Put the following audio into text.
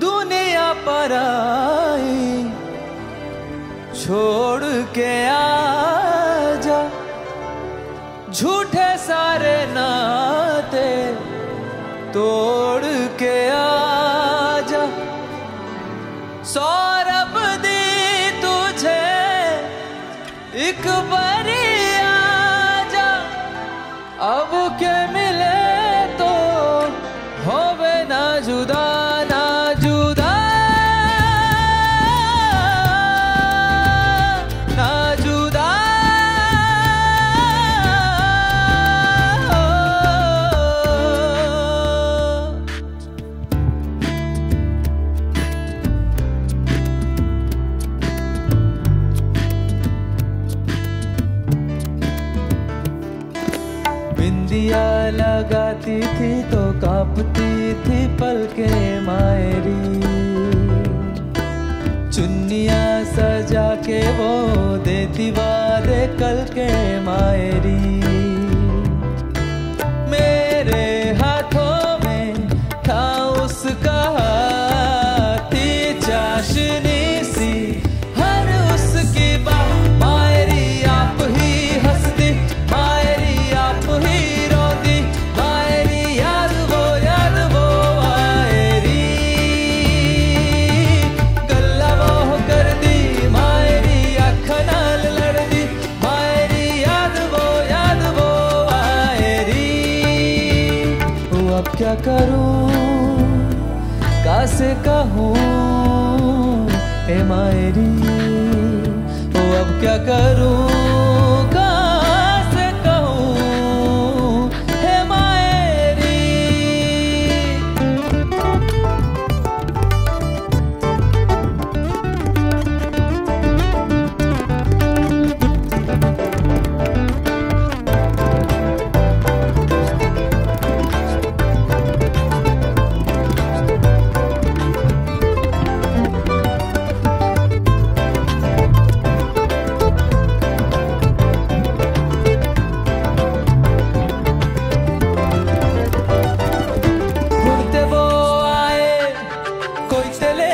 दुनिया पर छोड़ के झूठे सारे नाते तोड़ बिंदिया लगाती थी तो कांपती थी पलके मायरी। चुन्निया सजा के वो देती वादे कल के मायरी। क्या करूँ? कासे कहूँ? ए मायरी ओ अब क्या करूँ? noite ele